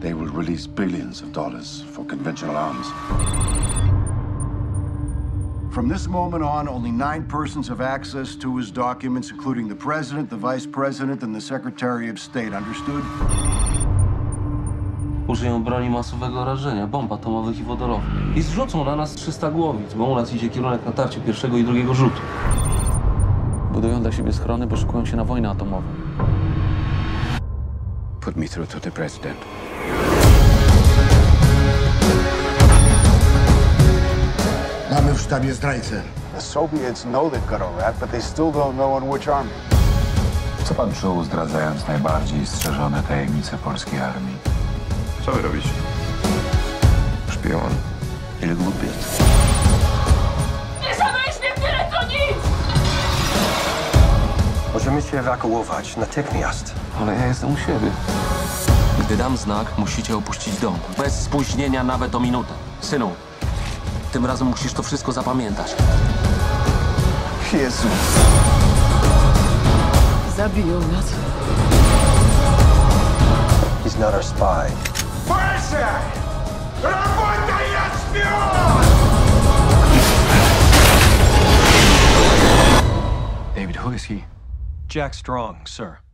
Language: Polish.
they will release billions of dollars for conventional arms. From this moment on, only nine persons have access to his documents, including the President, the Vice President, and the Secretary of State. Understood? Użyją broni masowego rażenia, bomb atomowych i wodorowych. I zrzucą na nas 300 głowic, bo u nas idzie kierunek natarcia pierwszego i drugiego rzutu. Budują dla siebie schrony, bo szykują się na wojnę atomową. Put me through to the president. W sztabie zdrajcę. The Soviets know they've got a rat, but they still don't know on which army. Co pan czuł, zdradzając najbardziej strzeżone tajemnice polskiej armii? Co wy robicie? Szpion. Ile głupiec. Nie mnie tyle, co nic! Możemy się ewakuować natychmiast. Ale ja jestem u siebie. Gdy dam znak, musicie opuścić dom. Bez spóźnienia nawet o minutę. Synu, tym razem musisz to wszystko zapamiętać. Jezu. Zabiją nas. He's not our spy. David, who is he? Jack Strong, sir.